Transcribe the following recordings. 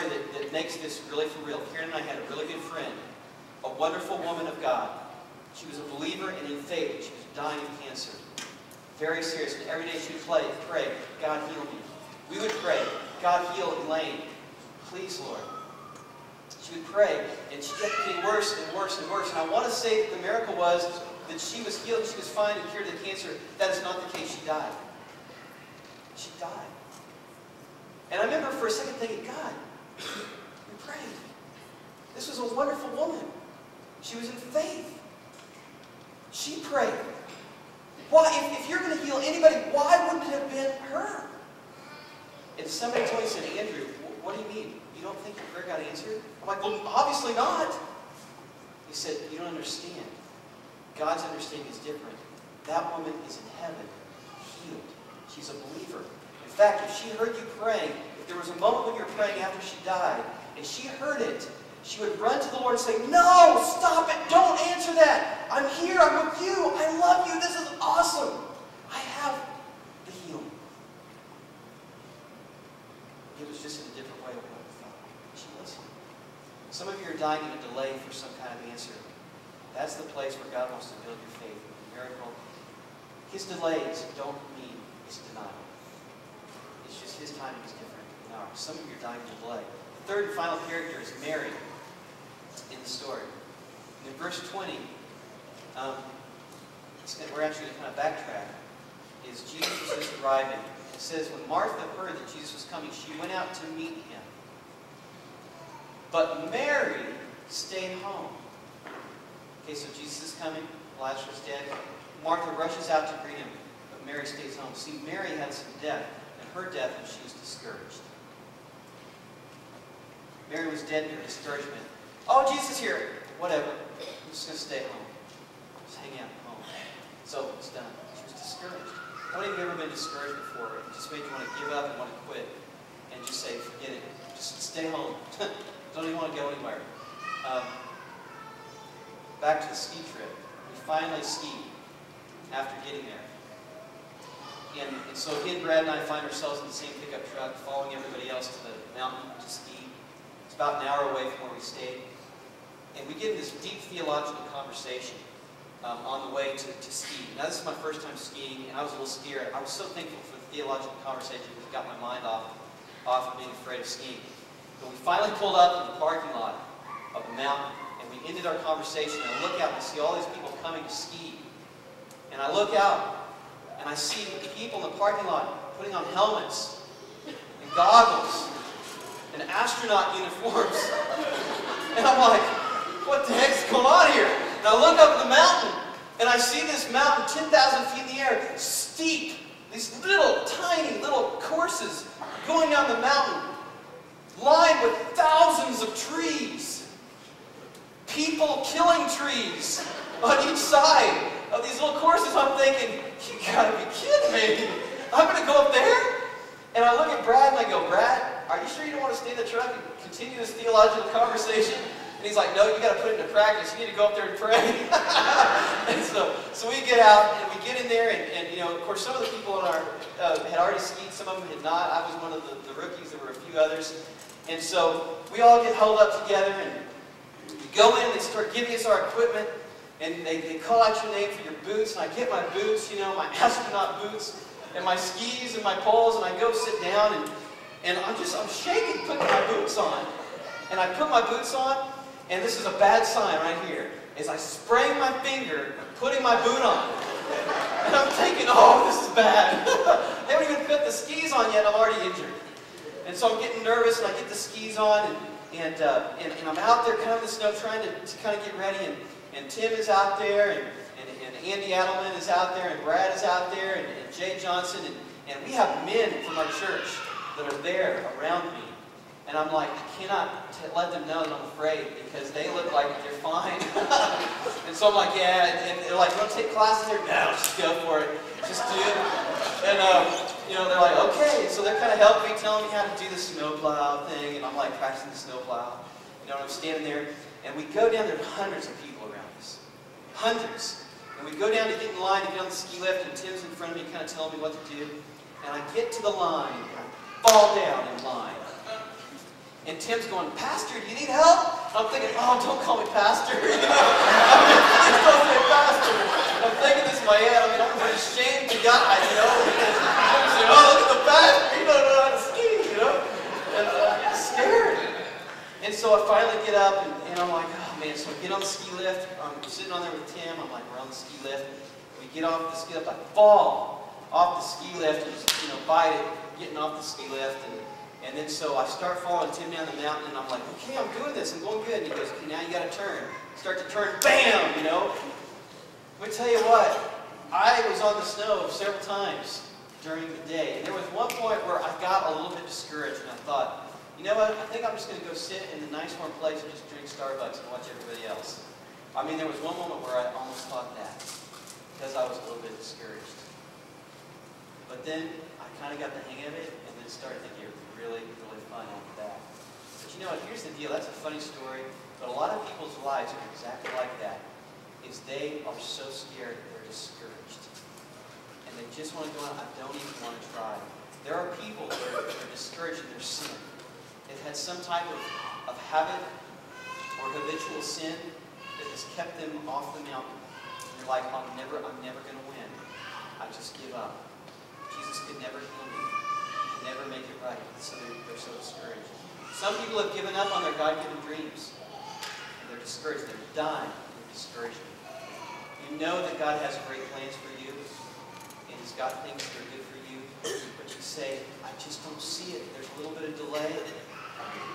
story that, that makes this really for real. Karen and I had a really good friend, a wonderful woman of God. She was a believer and in faith. She was dying of cancer. Very serious. And every day she would play, pray, God heal me. We would pray, God heal Elaine. Please, Lord. She would pray, and she kept getting worse and worse and worse. And I want to say that the miracle was that she was healed, she was fine and cured of the cancer. That is not the case. She died. She died. And I remember for a second thinking, God, we prayed. This was a wonderful woman. She was in faith. She prayed. Why, if, if you're going to heal anybody, why wouldn't it have been her? And somebody told me, said, Andrew, what do you mean? You don't think your prayer got answered? I'm like, well, obviously not. He said, you don't understand. God's understanding is different. That woman is in heaven, healed. She's a believer. In fact, if she heard you praying, there was a moment when you were praying after she died, and she heard it, she would run to the Lord and say, No, stop it. Don't answer that. I'm here. I'm with you. I love you. This is awesome. I have the healing. It was just in a different way of what I thought. She was listened. Some of you are dying in a delay for some kind of answer. That's the place where God wants to build your faith. A miracle. His delays don't mean his denial. It's just his timing is different Some of you are dying in a delay. The third and final character is Mary in the story. And in verse 20, um, we're actually going to kind of backtrack, is Jesus is arriving. It says, when Martha heard that Jesus was coming, she went out to meet him. But Mary stayed home. Okay, so Jesus is coming, Lazarus dead. Martha rushes out to greet him, but Mary stays home. See, Mary had some death, and her death was she was discouraged. Mary was dead in her discouragement. Oh, Jesus here. Whatever. I'm just going to stay home. Just hang out at home. So it's done. She was discouraged. How many of you ever been discouraged before? It just made you want to give up and want to quit. And just say, forget it. Just stay home. Don't even want to go anywhere. Um, back to the ski trip. We finally skied after getting there. And, and so and Brad and I find ourselves in the same pickup truck, following everybody else to the mountain to ski. About an hour away from where we stayed. And we get in this deep theological conversation um, on the way to, to ski. Now, this is my first time skiing, and I was a little scared. I was so thankful for the theological conversation it got my mind off, off of being afraid of skiing. But we finally pulled up in the parking lot of the mountain, and we ended our conversation, and I look out and see all these people coming to ski. And I look out, and I see people in the parking lot putting on helmets and goggles and astronaut uniforms. And I'm like, what the heck's going on here? And I look up the mountain, and I see this mountain 10,000 feet in the air, steep, these little, tiny, little courses going down the mountain, lined with thousands of trees. People killing trees on each side of these little courses. I'm thinking, you gotta be kidding me. I'm gonna go up there? And I look at Brad and I go, Brad, are you sure you don't want to stay in the truck and continue this theological conversation? And he's like, no, you got to put it into practice. You need to go up there and pray. and so, so we get out and we get in there, and, and you know, of course, some of the people in our uh, had already skied, some of them had not. I was one of the, the rookies. There were a few others, and so we all get held up together, and we go in. and They start giving us our equipment, and they, they call out your name for your boots, and I get my boots, you know, my astronaut boots, and my skis and my poles, and I go sit down, and and I'm just I'm shaking putting my boots on, and I put my boots on. And this is a bad sign right here, is I spraying my finger, putting my boot on. And I'm thinking, oh, this is bad. they haven't even put the skis on yet, I'm already injured. And so I'm getting nervous, and I get the skis on, and, and, uh, and, and, I'm out there kind of in the snow trying to, to kind of get ready, and, and Tim is out there, and, and, and Andy Adelman is out there, and Brad is out there, and, and Jay Johnson, and, and we have men from our church that are there around me. And I'm like, I cannot let them know that I'm afraid because they look like they're fine. and so I'm like, yeah, and, and they're like, to take classes there? No, just go for it. Just do it. And, um, you know, they're like, okay. So they're kind of helping me, telling me how to do the snowplow thing. And I'm like practicing the snowplow. You know, I'm standing there. And we go down there, hundreds of people around us. Hundreds. And we go down to get in line to get on the ski lift, and Tim's in front of me kind of telling me what to do. And I get to the line, fall down in line. And Tim's going, Pastor, do you need help? I'm thinking, oh, don't call me Pastor. You know? I mean, please don't say Pastor. I'm thinking this in my head. I mean, I'm shame the guy, you know? I'm saying, oh, look at the pastor. He don't know how to ski, you know? And uh, I'm scared. And so I finally get up, and, and I'm like, oh, man. So I get on the ski lift. I'm sitting on there with Tim. I'm like, we're on the ski lift. We get off the ski lift. I fall off the ski lift and, you know, bite it, getting off the ski lift. And and then so I start following Tim down the mountain, and I'm like, okay, I'm doing this, I'm going good. And he goes, okay, now you got to turn. Start to turn, bam, you know. Me tell you what, I was on the snow several times during the day, and there was one point where I got a little bit discouraged, and I thought, you know what, I think I'm just going to go sit in the nice warm place and just drink Starbucks and watch everybody else. I mean, there was one moment where I almost thought that, because I was a little bit discouraged. But then I kind of got the hang of it, and then started thinking, it was really, really fun after that. But you know what, here's the deal. That's a funny story, but a lot of people's lives are exactly like that. Is they are so scared, they're discouraged. And they just want to go on, I don't even want to try. There are people that are, are discouraged in their sin. They've had some type of, of habit or habitual sin that has kept them off the mountain. And they're like, I'm never, I'm never going to win. I just give up. Could never heal me never make it right. So they're, they're so discouraged. Some people have given up on their God-given dreams. And they're discouraged. They're dying in discouragement. You know that God has great plans for you. And He's got things that are good for you. But you say, I just don't see it. There's a little bit of delay.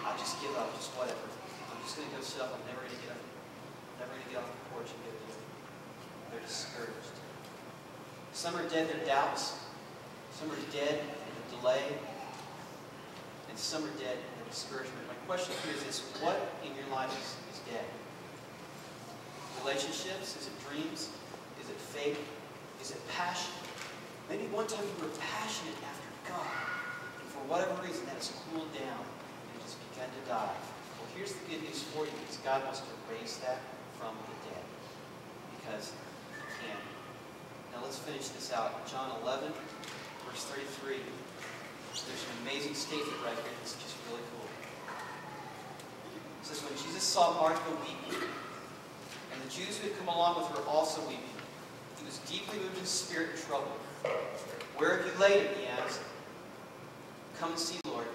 I just give up. Just whatever. I'm just going to go sit up. I'm never going to get up. I'm never going to get off the porch and get there. They're discouraged. Some are dead in doubts. Some are dead in the delay, and some are dead in the discouragement. My question here is this, what in your life is, is dead? Relationships? Is it dreams? Is it faith? Is it passion? Maybe one time you were passionate after God, and for whatever reason that has cooled down and just begun to die. Well, here's the good news for you, because God wants to raise that from the dead, because He can. Now let's finish this out. John 11, verse 33. There's an amazing statement right here that's just really cool. It says, When Jesus saw Martha weeping, and the Jews who had come along with her also weeping, he was deeply moved in spirit and troubled. Where have you laid him? he asked. Come and see, Lord,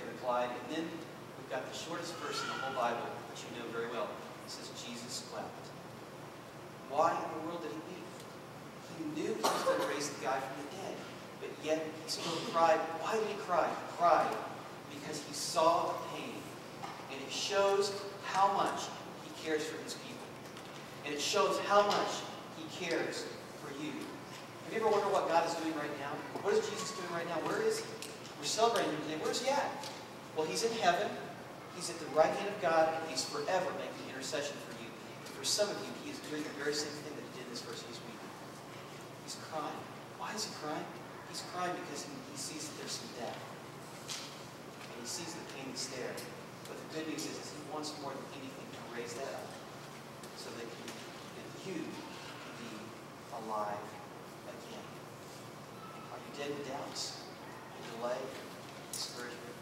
they replied. And then we've got the shortest verse in the whole Bible, which you know very well. It says, Jesus wept. Why in the world did he weep? He knew he was going to raise the guy from the dead but yet he still cried. Why did he cry? He cried because he saw the pain. And it shows how much he cares for his people. And it shows how much he cares for you. Have you ever wondered what God is doing right now? What is Jesus doing right now? Where is he? We're celebrating him today. Where's he at? Well, he's in heaven. He's at the right hand of God, and he's forever making intercession for you. And for some of you, he is doing the very same thing that he did this verse. He's weeping. He's crying. Why is he crying? He's crying because he, he sees that there's some death. And he sees the pain that's there. But the good news is, is he wants more than anything to raise that up so that, you, that you can be alive again. Are you dead in doubts, in delay, discouragement?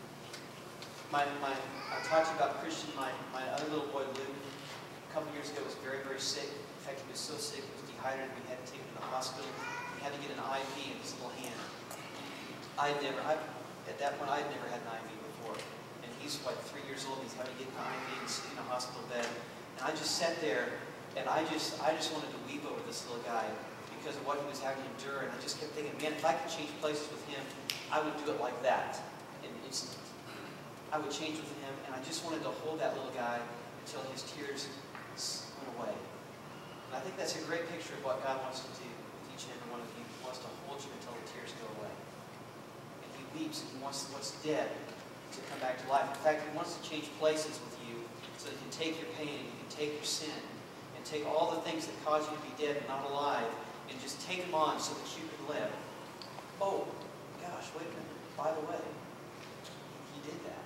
My, my, I talked about Christian, my, my other little boy, Luke, a couple years ago was very, very sick. In fact, he was so sick, he was dehydrated, we had to take him to the hospital We had to get an IV in his little hand. I'd never, I, at that point, I'd never had an IV before. And he's like three years old, he's having to get an IV and sit in a hospital bed. And I just sat there, and I just, I just wanted to weep over this little guy because of what he was having to endure. And I just kept thinking, man, if I could change places with him, I would do it like that in an instant. I would change with him, and I just wanted to hold that little guy until his tears went away. And I think that's a great picture of what God wants to do with each and every one of you. He wants to hold you until the tears go away. And he weeps and he wants what's dead to come back to life. In fact, he wants to change places with you so that he can take your pain and he can take your sin and take all the things that cause you to be dead and not alive and just take them on so that you can live. Oh, gosh, wait a minute. By the way, he did that.